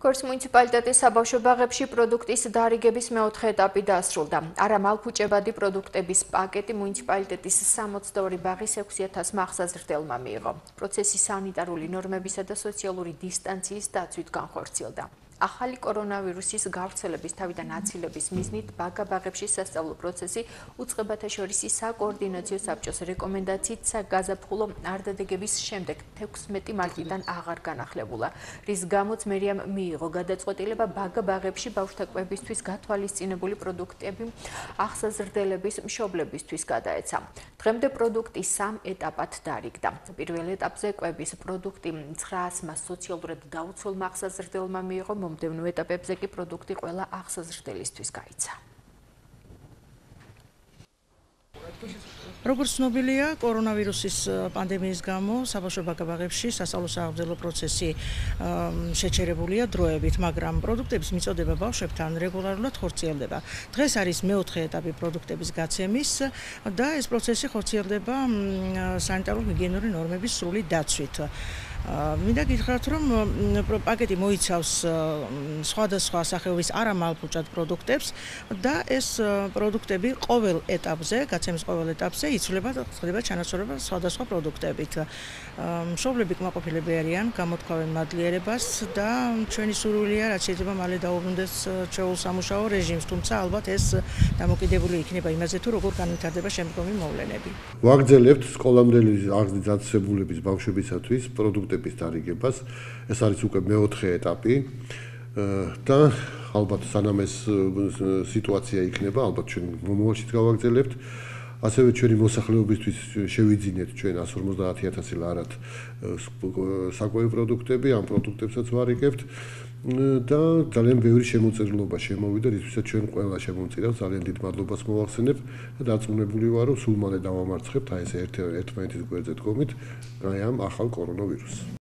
გორის მუნიციპალიტეტის საბავშვო ბაღებში პროდუქტის დარიგების მეოთხე ეტაპი დასრულდა. არა მალფუჭებადი პროდუქტების პაკეტი მუნიციპალიტეტის 62 ბაღის 6000 მახსაზრდელმა მიიღო. პროცესი სანიტარული ნორმებისა და სოციალური დისტანციის დაცვით განხორციელდა. ახალი კორონავირუსის გავრცელების თავიდან აცილების მიზნით ბაგაბაღებში სასწავლო პროცესი უწყებათა შორის საკოორდინაციო საბჭოს რეკომენდაციით გაზაფხულო არდადეგების შემდეგ 16 მარტიდან აღარ განახლებულა, რის გამოც მერიამ მიიღო გადაწყვეტილება ბაგაბაღებში ბავშვთა კვებისთვის გათვალისწინებული პროდუქტები ახსაზრდელების მშობლებისთვის გადაეცა. დღემდე პროდუქტი სამ ეტაპად დარიგდა. პირველ ეტაპზე კვების პროდუქტი 900-მა სოციალურად დაუცველმა ახსაზრდელმა მიიღო მომდევნო ეტაპებზე კი პროდუქტი ყველა ახსაზრდელისთვის გაიცა. როგორც ცნობილია, კორონავირუსის პანდემიის გამო საბავშვო ბაგაბაღებში სასწავლო საავადმყოფო პროცესი შეჩერებულია დროებით, მაგრამ პროდუქტების მიწოდება ბავშვებთან რეგულარულად ხორციელდება. დღეს არის მეოთხე ეტაპი პროდუქტების გაცემის და ეს პროცესი ხორციელდება სანიტარულ-ჰიგიენური ნორმების სრული დაცვით. მინდა გითხრათ, რომ პაკეტი მოიცავს სხვადასხვა სახეობის არამალფუჭად პროდუქტებს და ეს პროდუქტები ყოველ ეტაპზე, გაცემის ყოველ ეტაპზე იცვლება და ხდება ჩანაცვლება სხვადასხვა პროდუქტებით. მშობლები კმაყოფილები არიან, გამოთქვამენ მადლიერებას და ჩვენი სურვილია, რაც შეიძლება მალე დაუბრუნდეს ჩეულ სამუშაო რეჟიმს, თუმცა ალბათ ეს დამოკიდებული იქნება იმაზე, თუ როგორ განვითარდება შემდგომი მოვლენები. ვაგრძელებთ სკოლამდელი აღზრდაცებულების ბავშვებისათვის პროდუქტ პროდუქტების დარიგებას. ეს არის უკვე მეოთხე ეტაპი და ალბათ სანამ ეს სიტუაცია იქნება, ალბათ ჩვენ მომავალშიც გავაგრძელებთ. ასევე ჩვენი მოსახლეობისთვის შევიძინეთ ჩვენ 150000 ლარად საკვები პროდუქტები, ამ პროდუქტებსაც ვარიგებთ და ძალიან ბევრი შემოწერლობა შემოვიდა, რისთვისაც ჩვენ ყველა შემომწირავთ, ძალიან დიდ მადლობას მოვახსენებ და დარწმუნებული ვარ, რომ სულ მალე დავამარცხებთ აი ეს ერთ-ერთმანეთის გვერდზე დგომით, აი ამ ახალ კორონავირუსს.